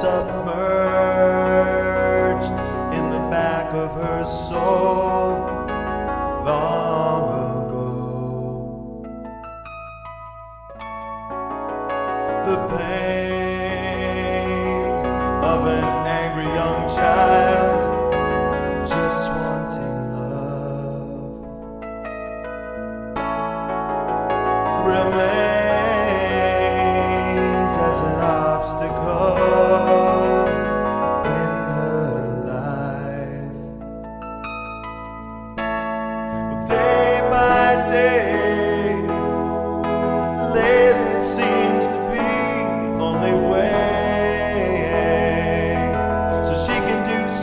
submerged in the back of her soul long ago. The pain of an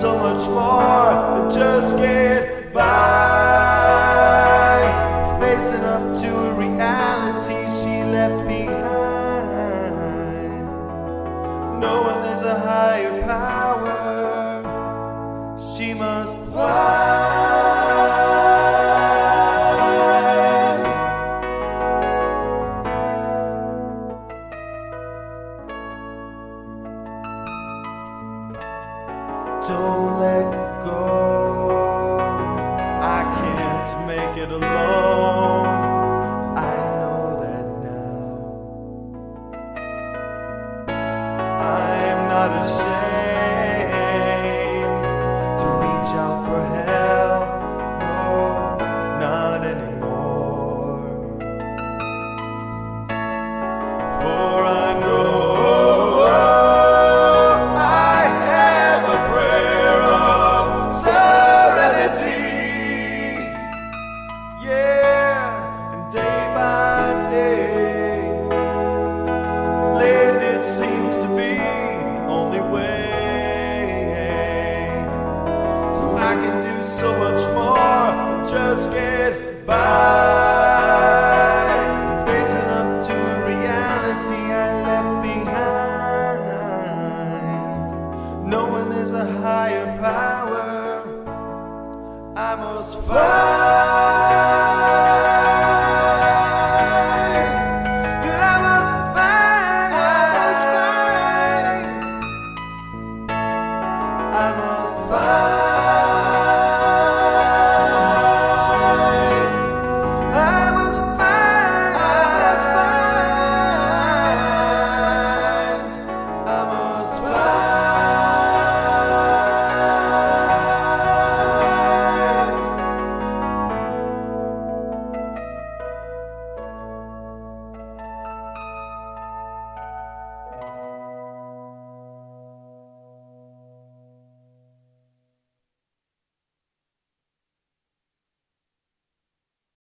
so much more than just get by. Facing up to a reality she left behind. Knowing there's a higher power, she must find. Don't let go. I can't make it alone. I know that now. I'm not ashamed to reach out for help. No, not anymore. Can do so much more than just get by. Facing up to a reality I left behind. Knowing there's a higher power I must find.